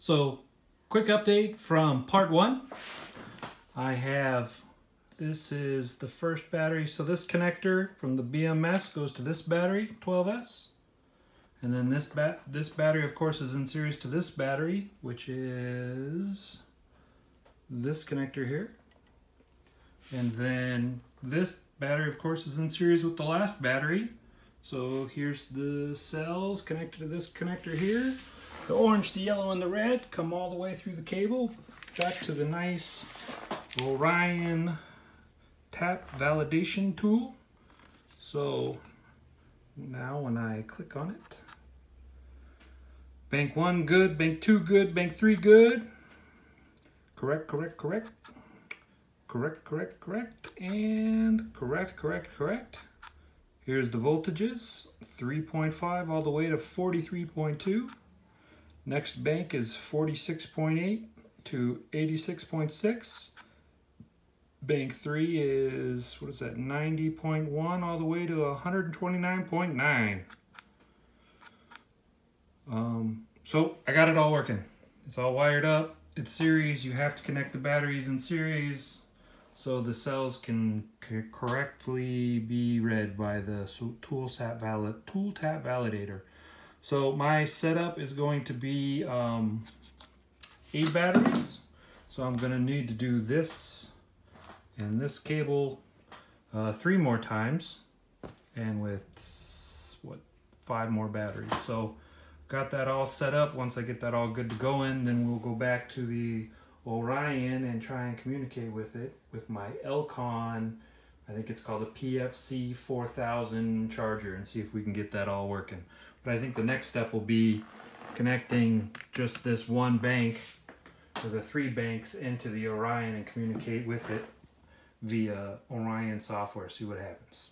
So, quick update from part one. I have, this is the first battery. So this connector from the BMS goes to this battery, 12S. And then this bat this battery, of course, is in series to this battery, which is this connector here. And then this battery, of course, is in series with the last battery. So here's the cells connected to this connector here. The orange, the yellow, and the red come all the way through the cable back to the nice Orion tap validation tool. So now when I click on it, bank one good, bank two good, bank three good. Correct, correct, correct. Correct, correct, correct, and correct, correct, correct. Here's the voltages, 3.5 all the way to 43.2. Next bank is 46.8 to 86.6. Bank 3 is, what is that, 90.1 all the way to 129.9. Um, so I got it all working. It's all wired up. It's series. You have to connect the batteries in series so the cells can correctly be read by the tool tap valid tool tap validator. So my setup is going to be um, eight batteries. So I'm going to need to do this and this cable uh, three more times and with what five more batteries. So got that all set up. Once I get that all good to go in, then we'll go back to the Orion and try and communicate with it with my Elcon I think it's called a PFC 4000 charger and see if we can get that all working. But I think the next step will be connecting just this one bank or the three banks into the Orion and communicate with it via Orion software, see what happens.